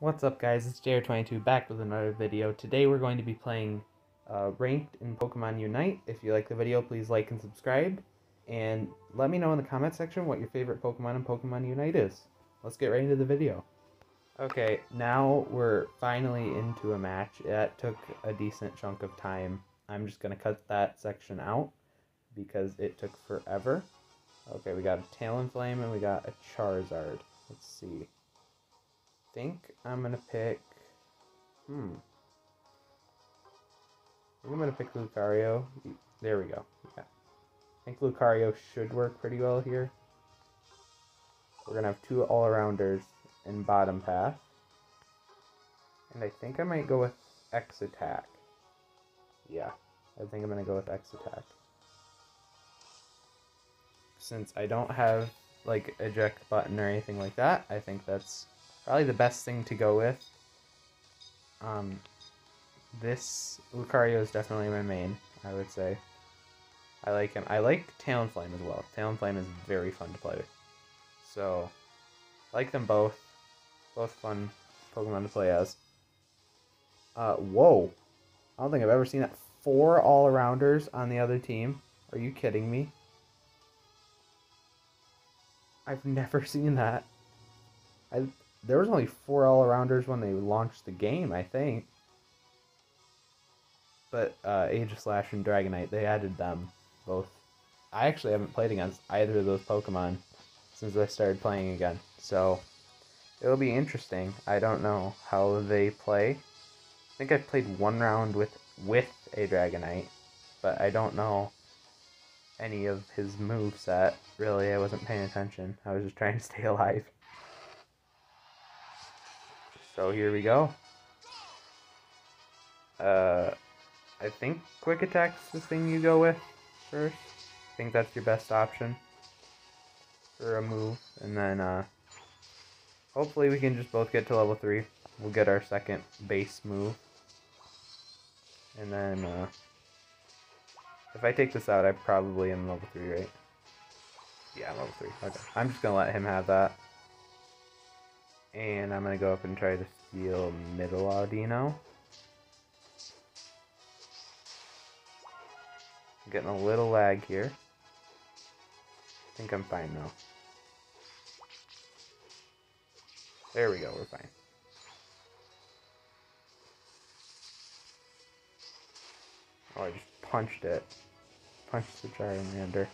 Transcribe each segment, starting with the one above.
What's up guys, it's JR22 back with another video. Today we're going to be playing uh, Ranked in Pokemon Unite. If you like the video, please like and subscribe. And let me know in the comment section what your favorite Pokemon in Pokemon Unite is. Let's get right into the video. Okay, now we're finally into a match. That took a decent chunk of time. I'm just going to cut that section out because it took forever. Okay, we got a Talonflame and we got a Charizard. Let's see think I'm gonna pick. Hmm. I'm gonna pick Lucario. There we go. Yeah. I think Lucario should work pretty well here. We're gonna have two all-arounders in bottom path. And I think I might go with X attack. Yeah, I think I'm gonna go with X attack. Since I don't have like eject button or anything like that, I think that's probably the best thing to go with. Um, this Lucario is definitely my main, I would say. I like him. I like Talonflame as well. Talonflame is very fun to play with. So, like them both. Both fun Pokemon to play as. Uh, whoa. I don't think I've ever seen that. Four all-arounders on the other team. Are you kidding me? I've never seen that. I there was only four all-arounders when they launched the game, I think. But uh, Slash and Dragonite, they added them both. I actually haven't played against either of those Pokemon since I started playing again. So it'll be interesting. I don't know how they play. I think I've played one round with with a Dragonite, but I don't know any of his move set. Really, I wasn't paying attention. I was just trying to stay alive. So here we go. Uh, I think quick attack's the thing you go with first. I think that's your best option for a move. And then uh, hopefully we can just both get to level 3. We'll get our second base move. And then uh, if I take this out, I probably am level 3, right? Yeah, level 3. Okay. I'm just going to let him have that. And I'm going to go up and try to steal middle Audino. getting a little lag here. I think I'm fine though. There we go, we're fine. Oh, I just punched it. Punched the Charmander.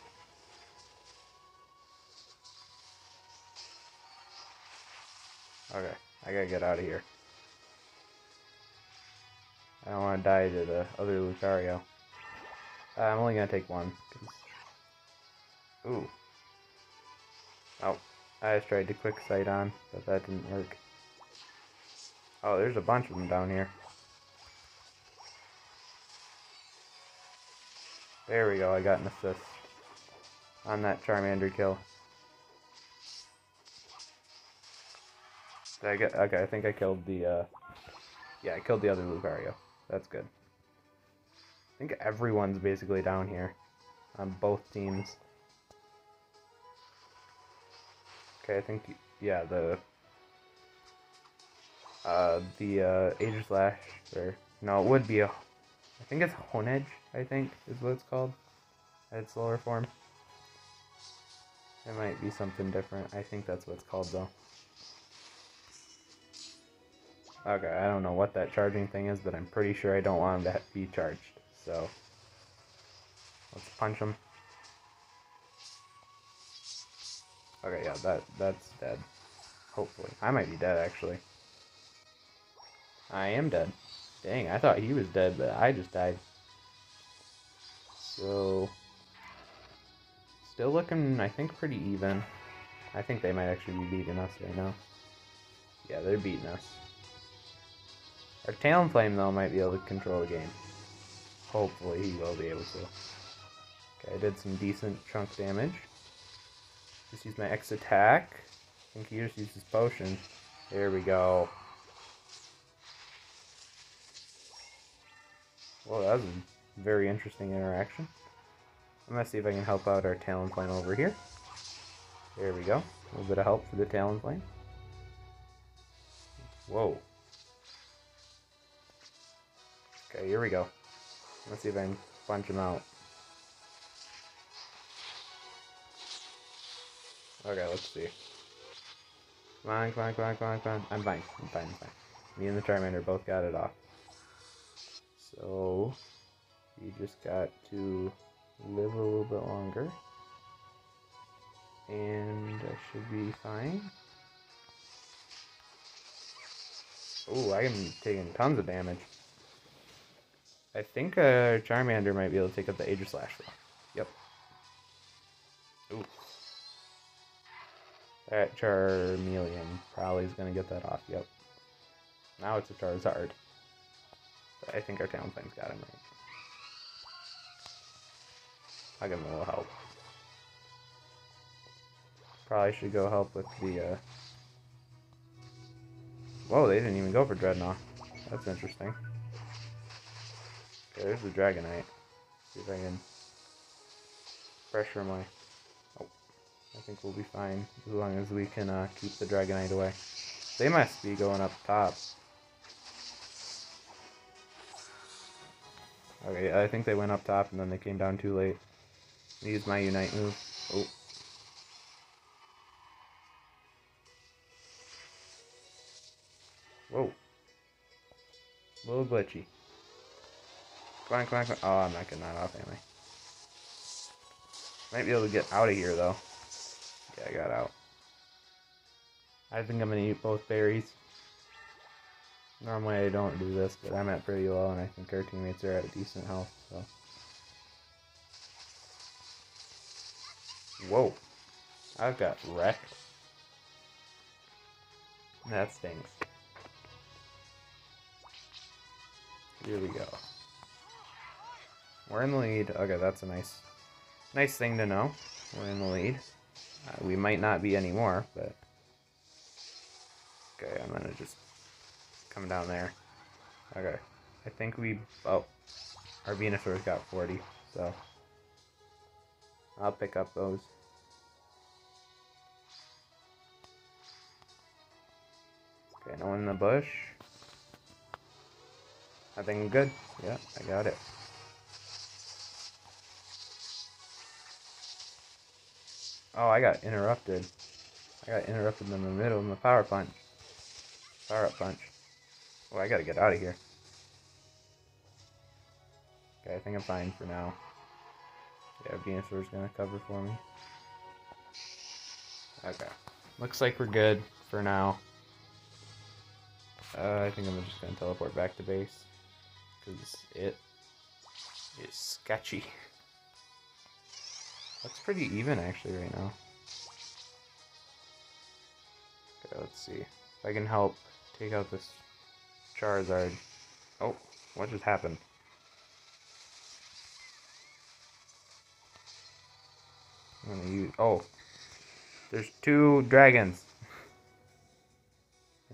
Okay, I gotta get out of here. I don't want to die to the other Lucario. Uh, I'm only gonna take one. Ooh. Oh, I just tried to quick sight on, but that didn't work. Oh, there's a bunch of them down here. There we go, I got an assist on that Charmander kill. I get, okay, I think I killed the, uh, yeah, I killed the other Lucario. That's good. I think everyone's basically down here on both teams. Okay, I think, yeah, the, uh, the, uh, Aegislash, or, no, it would be a, I think it's Honedge, I think, is what it's called, at its lower form. It might be something different. I think that's what it's called, though. Okay, I don't know what that charging thing is, but I'm pretty sure I don't want him to be charged. So, let's punch him. Okay, yeah, that that's dead. Hopefully. I might be dead, actually. I am dead. Dang, I thought he was dead, but I just died. So, still looking, I think, pretty even. I think they might actually be beating us right now. Yeah, they're beating us. Our Talonflame, though, might be able to control the game. Hopefully he will be able to. Okay, I did some decent chunk damage. Just use my X attack. I think he just used his potion. There we go. Well, that was a very interesting interaction. I'm to see if I can help out our Talonflame over here. There we go. A little bit of help for the Talonflame. Whoa. Okay, here we go. Let's see if I can punch him out. Okay, let's see. Come on, come on, come on, come on, come on. I'm fine. I'm fine, I'm fine. Me and the Charmander both got it off. So, you just got to live a little bit longer. And I should be fine. Oh, I am taking tons of damage. I think uh, Charmander might be able to take up the Aegislash though. Yep. Ooh. That Charmeleon probably is going to get that off. Yep. Now it's a Charizard. But I think our Talonflame's got him right. I'll give him a little help. Probably should go help with the, uh... Whoa, they didn't even go for Drednaw. That's interesting. There's the Dragonite. See if I can pressure my... Oh, I think we'll be fine as long as we can uh, keep the Dragonite away. They must be going up top. Okay, I think they went up top and then they came down too late. Use my Unite move. Oh. Whoa. A little glitchy. Come on, come on, come on. Oh, I'm not getting that off anyway. Might be able to get out of here, though. Yeah, I got out. I think I'm going to eat both berries. Normally I don't do this, but I'm at pretty low, and I think our teammates are at decent health, so... Whoa. I've got wrecked. That stinks. Here we go. We're in the lead. Okay, that's a nice, nice thing to know. We're in the lead. Uh, we might not be anymore, but... Okay, I'm gonna just come down there. Okay. I think we... Oh. Our Venusaur's got 40, so... I'll pick up those. Okay, no one in the bush. I think I'm good. Yeah, I got it. Oh, I got interrupted. I got interrupted in the middle of my power punch. Power up punch. Oh, I gotta get out of here. Okay, I think I'm fine for now. Yeah, Venusaur's gonna cover for me. Okay. Looks like we're good for now. Uh, I think I'm just gonna teleport back to base. Because it is sketchy. That's pretty even actually right now. Okay, let's see. If I can help take out this Charizard. Oh, what just happened? I'm gonna use. Oh, there's two dragons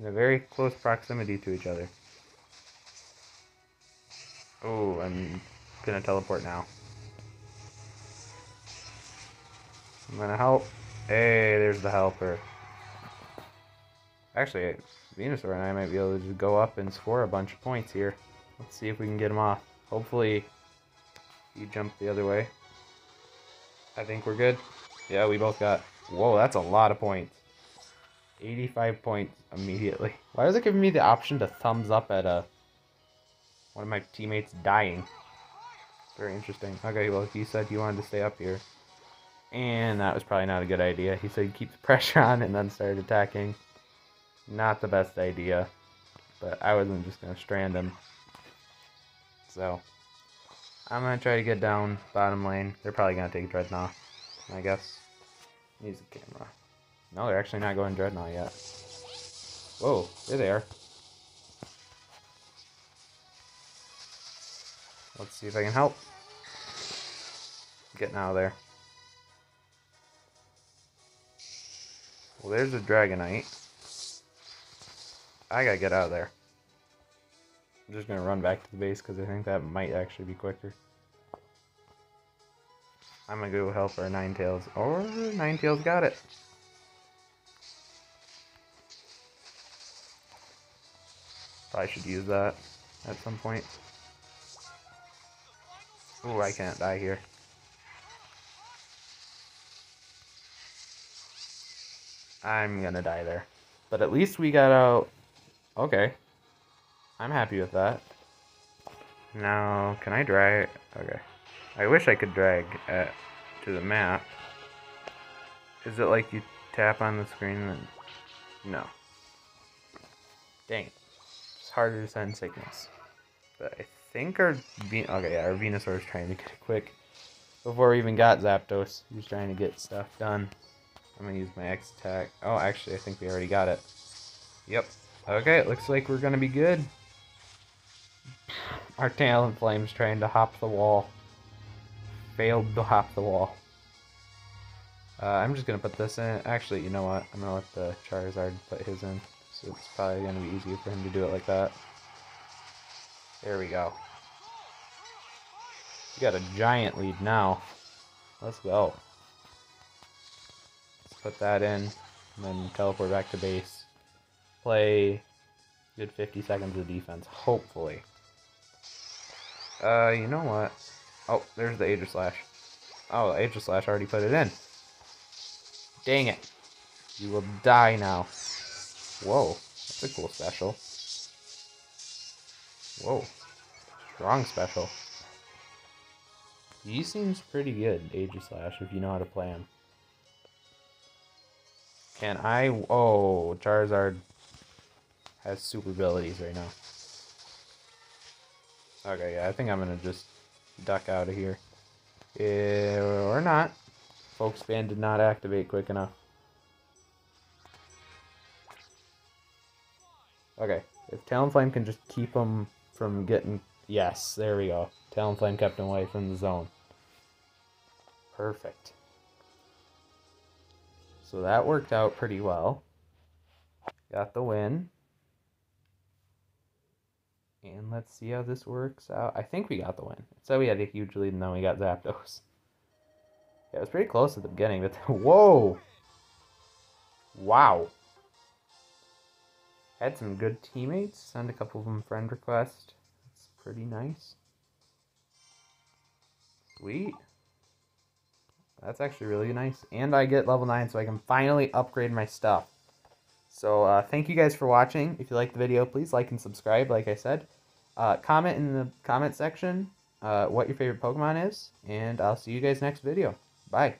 in a very close proximity to each other. Oh, I'm gonna teleport now. I'm gonna help. Hey, there's the helper. Actually, Venusaur and I might be able to just go up and score a bunch of points here. Let's see if we can get him off. Hopefully, he jumped the other way. I think we're good. Yeah, we both got... Whoa, that's a lot of points. 85 points immediately. Why is it giving me the option to thumbs up at a one of my teammates dying? Very interesting. Okay, well, he said he wanted to stay up here. And that was probably not a good idea. He said keep the pressure on and then started attacking. Not the best idea. But I wasn't just going to strand him. So, I'm going to try to get down bottom lane. They're probably going to take Drednaw, I guess. Use the camera. No, they're actually not going Drednaw yet. Whoa, there they are. Let's see if I can help. Getting out of there. Well, there's a Dragonite. I gotta get out of there. I'm just gonna run back to the base because I think that might actually be quicker. I'm gonna go help our Ninetales. Or oh, Ninetales got it. Probably should use that at some point. Oh, I can't die here. I'm gonna die there. But at least we got out... Okay. I'm happy with that. Now, can I drag... Okay. I wish I could drag at, to the map. Is it like you tap on the screen and... No. Dang. It's harder to send signals. But I think our... Okay, yeah, our Venusaur is trying to get it quick. Before we even got Zapdos, he was trying to get stuff done. I'm gonna use my X attack. Oh, actually, I think we already got it. Yep. Okay, it looks like we're gonna be good. Our Talonflame's trying to hop the wall. Failed to hop the wall. Uh, I'm just gonna put this in. Actually, you know what? I'm gonna let the Charizard put his in. So it's probably gonna be easier for him to do it like that. There we go. We got a giant lead now. Let's go. Put that in, and then teleport back to base. Play good 50 seconds of defense, hopefully. Uh, you know what? Oh, there's the Aegislash. Oh, the Aegislash already put it in. Dang it. You will die now. Whoa, that's a cool special. Whoa, strong special. He seems pretty good, Aegislash, if you know how to play him. Can I... Oh, Charizard has super abilities right now. Okay, yeah, I think I'm gonna just duck out of here. Yeah, or not. Focus Band did not activate quick enough. Okay, if Talonflame can just keep him from getting... Yes, there we go. Talonflame kept him away from the zone. Perfect. So that worked out pretty well. Got the win. And let's see how this works out. I think we got the win. So we had a huge lead and then we got Zapdos. Yeah, it was pretty close at the beginning, but whoa! Wow. Had some good teammates. Send a couple of them friend request. That's pretty nice. Sweet. That's actually really nice. And I get level 9 so I can finally upgrade my stuff. So uh, thank you guys for watching. If you like the video, please like and subscribe, like I said. Uh, comment in the comment section uh, what your favorite Pokemon is, and I'll see you guys next video. Bye.